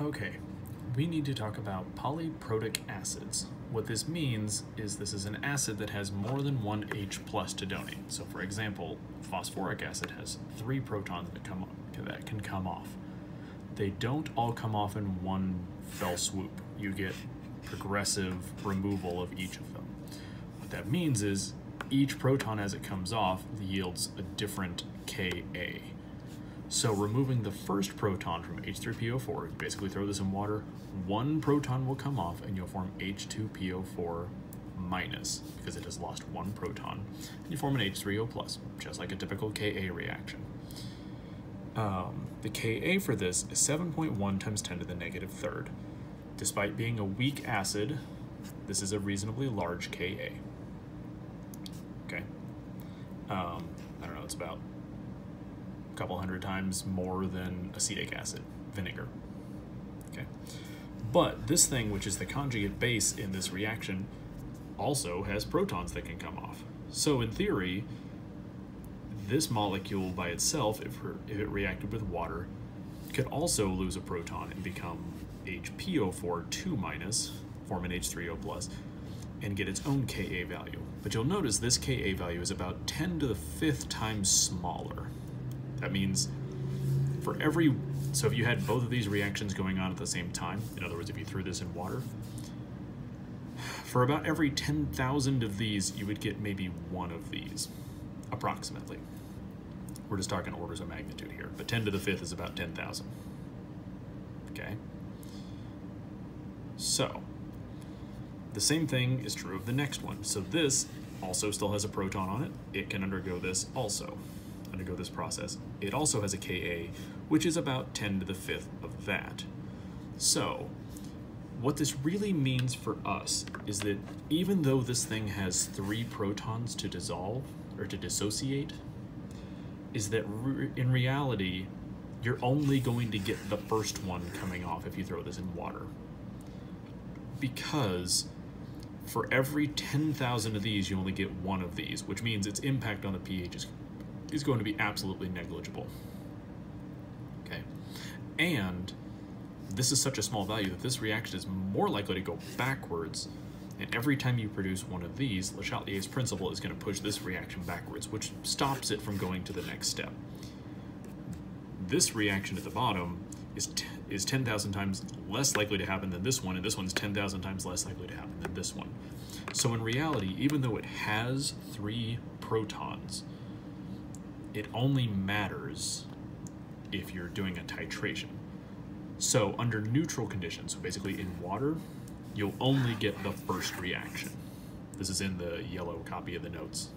Okay, we need to talk about polyprotic acids. What this means is this is an acid that has more than one H plus to donate. So for example, phosphoric acid has three protons that come that can come off. They don't all come off in one fell swoop. You get progressive removal of each of them. What that means is each proton as it comes off yields a different Ka. So removing the first proton from H3PO4, you basically throw this in water, one proton will come off and you'll form H2PO4 minus because it has lost one proton. And you form an H3O plus, just like a typical Ka reaction. Um, the Ka for this is 7.1 times 10 to the negative third. Despite being a weak acid, this is a reasonably large Ka. Okay. Um, I don't know, it's about a couple hundred times more than acetic acid, vinegar. Okay. But this thing, which is the conjugate base in this reaction, also has protons that can come off. So in theory, this molecule by itself, if, if it reacted with water, could also lose a proton and become HPO4 2 minus, form an H3O plus, and get its own Ka value. But you'll notice this Ka value is about 10 to the fifth times smaller. That means for every, so if you had both of these reactions going on at the same time, in other words, if you threw this in water, for about every 10,000 of these, you would get maybe one of these, approximately. We're just talking orders of magnitude here, but 10 to the fifth is about 10,000. Okay? So, the same thing is true of the next one. So this also still has a proton on it. It can undergo this also undergo this process. It also has a Ka, which is about 10 to the fifth of that. So, what this really means for us is that even though this thing has three protons to dissolve, or to dissociate, is that re in reality, you're only going to get the first one coming off if you throw this in water. Because for every 10,000 of these, you only get one of these, which means its impact on the pH is is going to be absolutely negligible. Okay, and this is such a small value that this reaction is more likely to go backwards and every time you produce one of these, Le Chatelier's principle is going to push this reaction backwards, which stops it from going to the next step. This reaction at the bottom is, is 10,000 times less likely to happen than this one, and this one's 10,000 times less likely to happen than this one. So in reality, even though it has three protons, it only matters if you're doing a titration. So under neutral conditions, so basically in water, you'll only get the first reaction. This is in the yellow copy of the notes.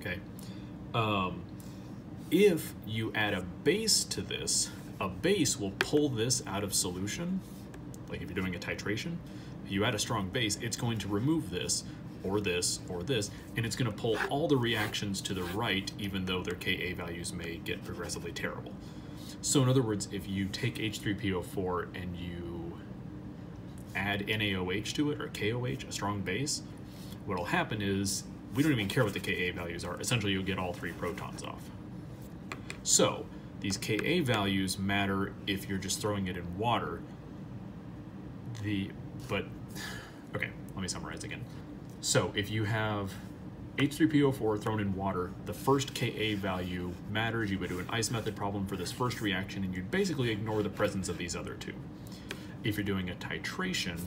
Okay. Um, if you add a base to this, a base will pull this out of solution. Like if you're doing a titration, if you add a strong base, it's going to remove this, or this, or this, and it's going to pull all the reactions to the right, even though their Ka values may get progressively terrible. So in other words, if you take H3PO4 and you add NaOH to it, or KOH, a strong base, what'll happen is, we don't even care what the Ka values are. Essentially, you'll get all three protons off. So, these Ka values matter if you're just throwing it in water. The, but, okay, let me summarize again. So if you have H3PO4 thrown in water, the first Ka value matters. You would do an ice method problem for this first reaction, and you'd basically ignore the presence of these other two. If you're doing a titration,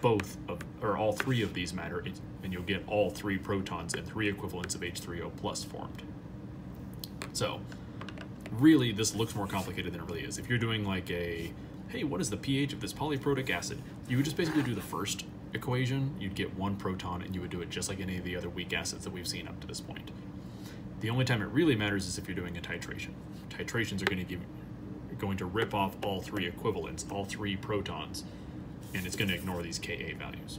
both of, or all three of these matter, and you'll get all three protons and three equivalents of H3O plus formed. So, really, this looks more complicated than it really is. If you're doing like a, hey, what is the pH of this polyprotic acid? You would just basically do the first equation, you'd get one proton and you would do it just like any of the other weak acids that we've seen up to this point. The only time it really matters is if you're doing a titration. Titrations are going to give going to rip off all three equivalents, all three protons, and it's going to ignore these Ka values.